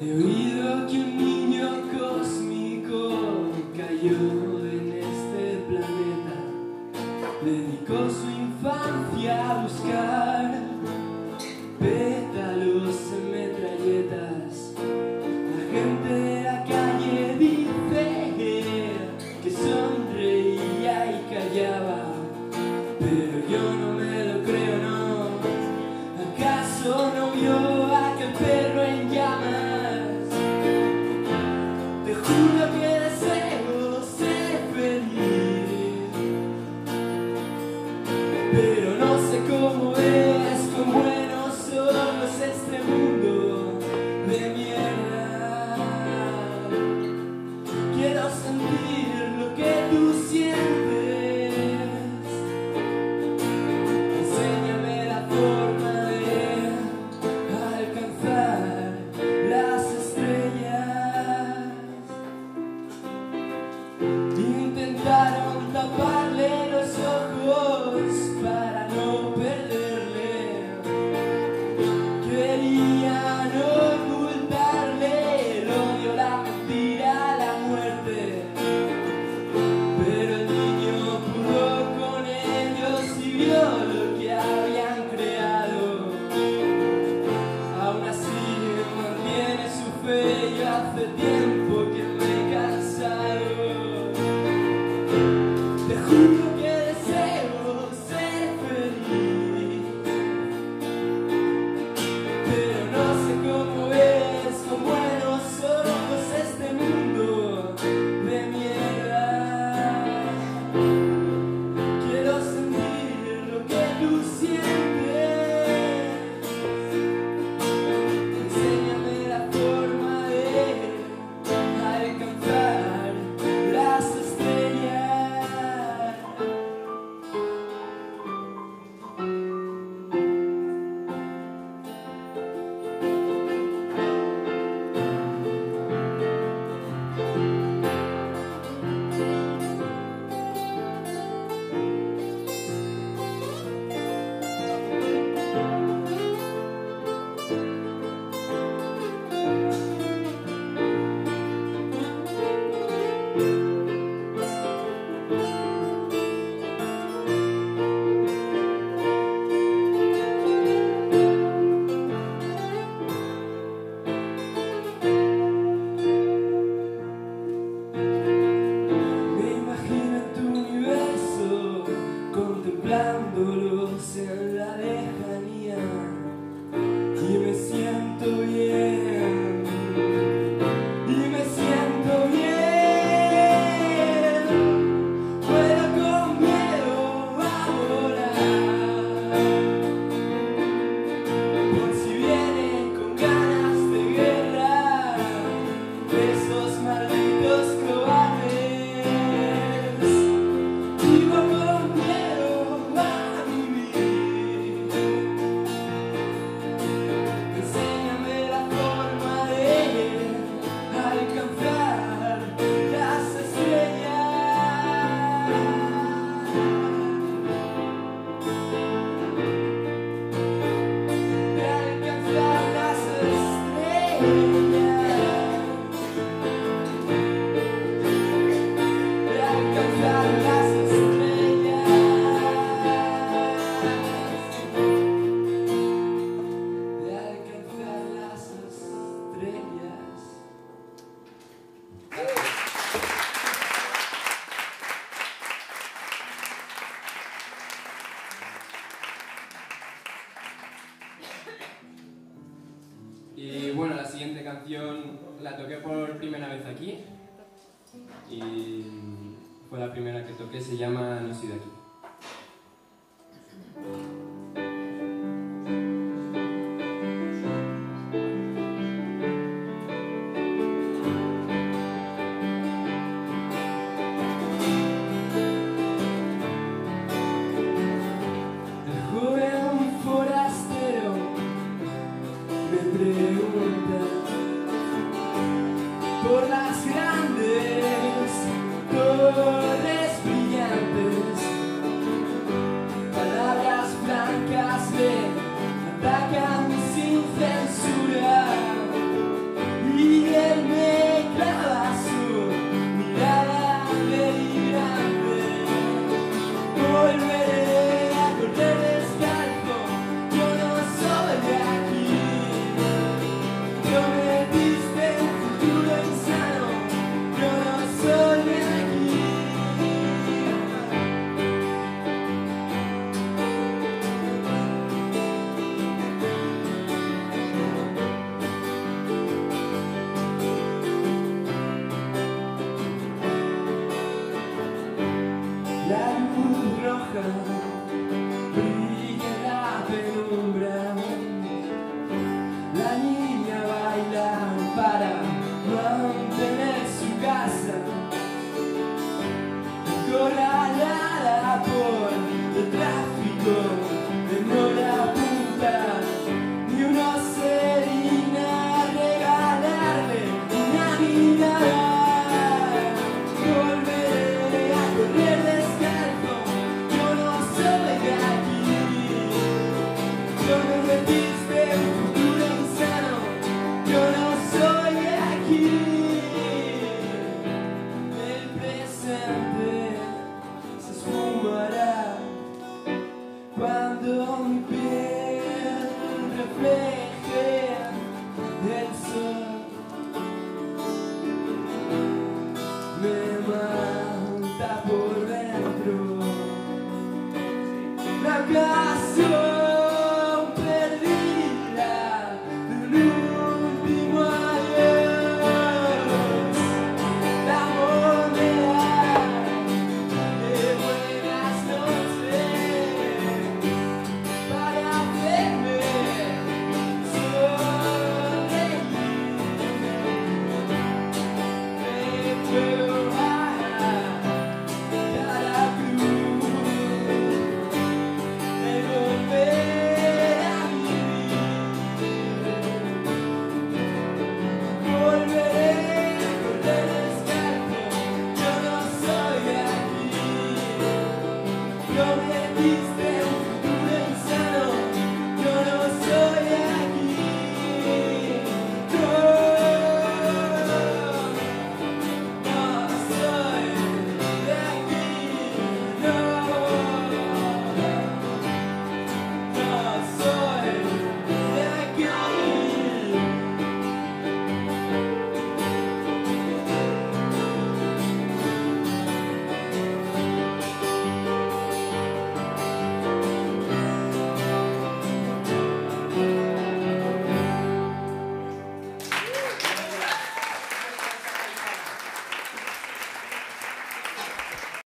He oído que un niño cósmico cayó en este planeta, dedicó su infancia a buscar pétalos en metralletas. La gente de la calle dice que sonreía y callaba, pero yo no me lo creo, no. ¿Acaso no vio a aquel perro en system. fe y hace tiempo. siguiente canción la toqué por primera vez aquí y fue la primera que toqué, se llama No soy de aquí. La niña baila para mantener su casa. por dentro. La